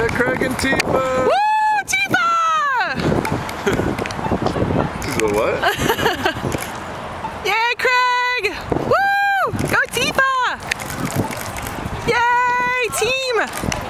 Yeah, Craig and Tifa! Woo! Tifa! She's what? Yay, Craig! Woo! Go Tifa! Yay, team!